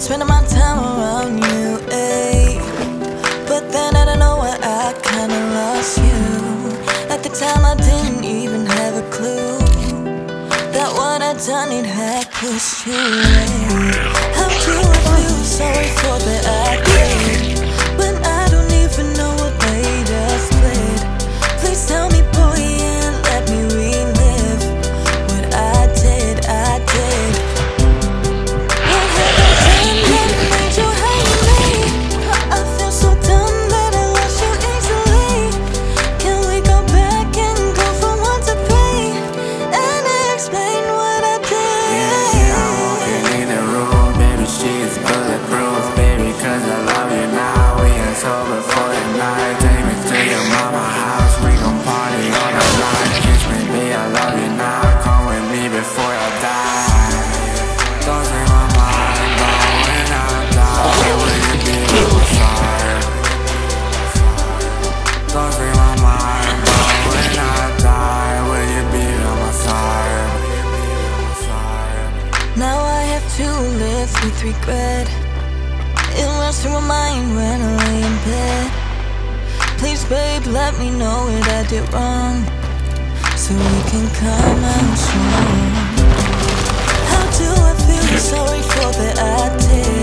spending my time around you, ayy. But then I don't know why I kinda lost you. At the time, I didn't even have a clue that what I done it had pushed you away. How do I feel sorry for I did? To live with regret. It runs through my mind when I lay in bed. Please, babe, let me know what I did wrong, so we can come out strong. How do I feel sorry for that I did?